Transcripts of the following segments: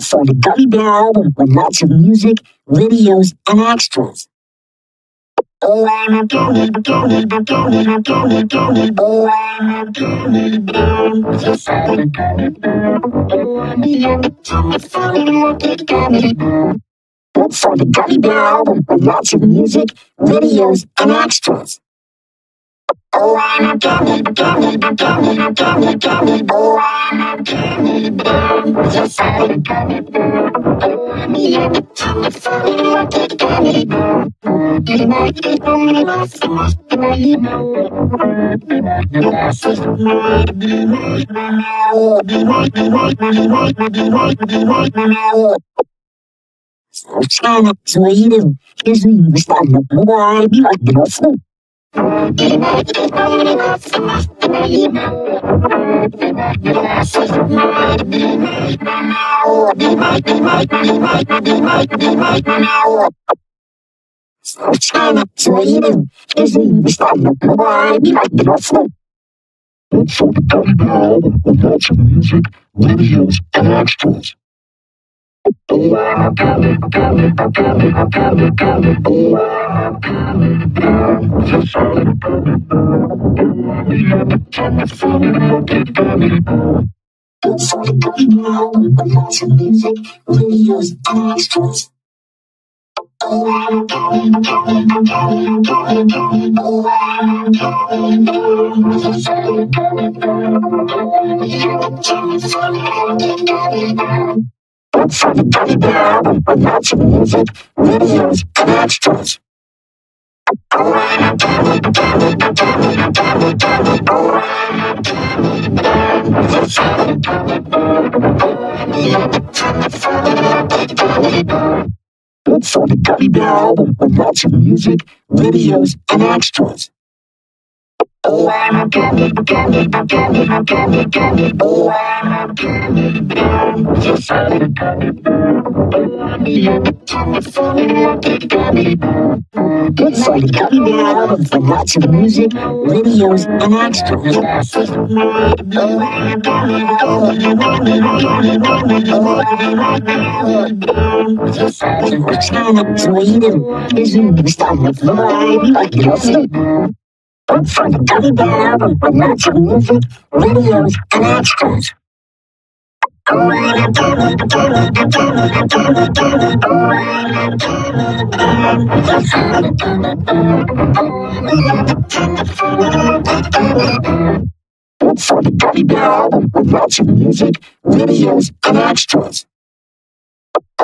For the Gummy Bear album with lots of music, videos, and extras. Oh, I'm a gummy, gummy, gummy, gummy, gummy. Oh, I'm a gummy bear. Yes, I'm a gummy bear. Oh, I'm a gummy, funny looking gummy bear. Look for the Gummy Bear album with lots of music, videos, and extras. Oh, I'm a gummy, gummy, gummy, gummy, gummy. Oh, I'm a gummy bear. Yes, I'm a bear. Oh, I'm a might be lost in this way, be right now. Be right, be right, be right, be right, be right now. Sana Sweden is the stand up why be like the fool. Sana Sweden be like the Bear album with lots of music, videos, and extras. Oh, I'm Look for the Gummy Bear album with lots of music, videos, and extras. Look for the Bear album with lots of music, videos, and extras. Oh. Oh. Oh. Look for the Gummy Bear album of. Oh. Oh. Oh, for lots of music, videos, and extras. Oh, I'm a gummy, oh, I'm a gummy, gummy, gummy. Oh, I'm a gummy bear. Yes, I'm a China, Sweden, is the of life like your Look for the Gummy Bear album with lots of music, videos, and extras. A. Look for the Gummy Bear album with lots of music, videos, and extras.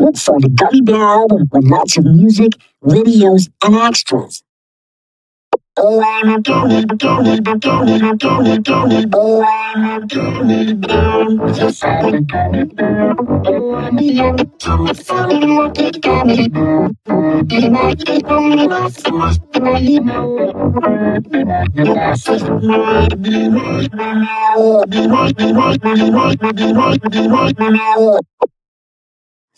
Look for the Gummy Bear album with lots of music, videos, and extras. Oh, I'm a gummy, gummy, gummy, gummy, gummy. Oh, I'm a gummy bear. Yes, I'm a gummy bear. Oh, I'm a gummy, funny looking gummy bear. You might be only lost in this way, you know. You might be right. Be right, be right, be right,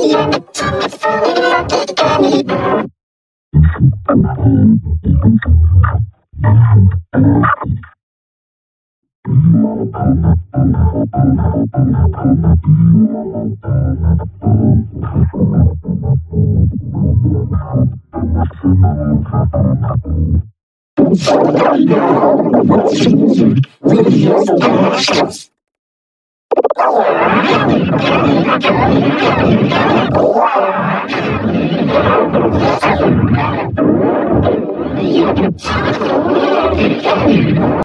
I'm a gummy, funny looking. Videos and extras. どうもありがとうございました。